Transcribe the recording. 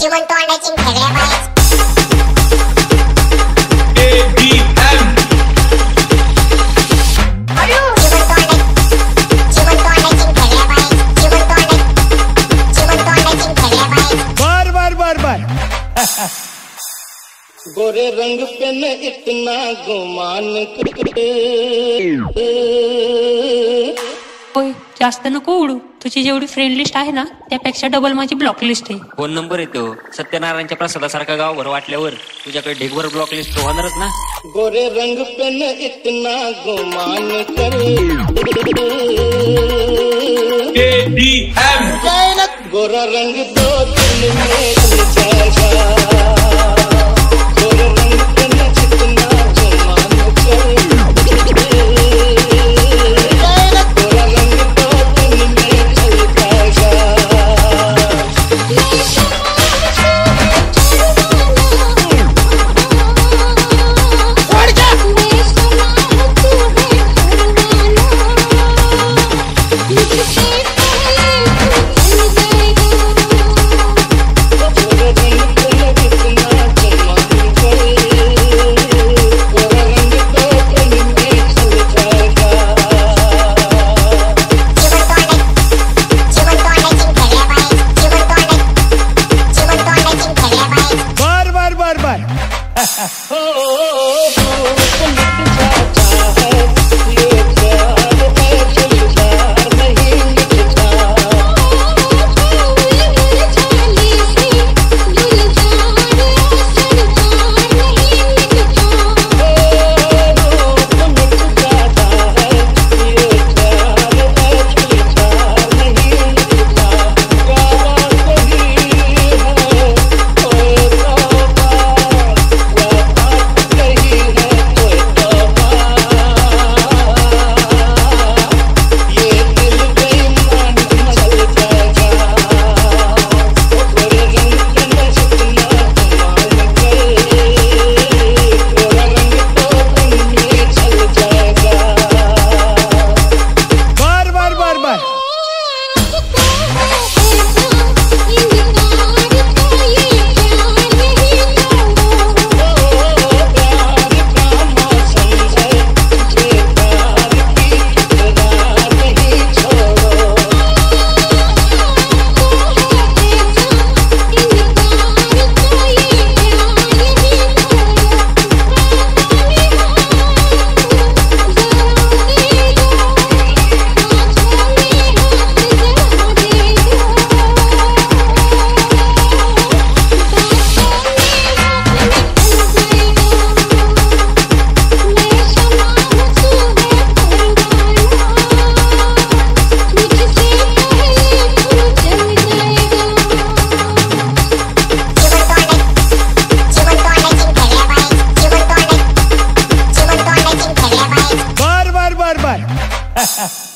जीवन तो अंडाची खेगड्या बाहेर Ha ha. गोरे रंग पे न इतना गुमान होय जास्त नको उडू. तुझी जेवढी फ्रेंड लिस्ट आहे ना त्यापेक्षा डबल माझी ब्लॉक लिस्ट आहे. फोन नंबर येतो. सत्यनारायणच्या प्रसादासारखा गावभर वाटल्यावर तुझ्याकडे ढेगवर ब्लॉक लिस्ट होणारच ना? गोरे रंग पे न इतना गुमान करे. गोरा रंग दो तीन achieve Bye.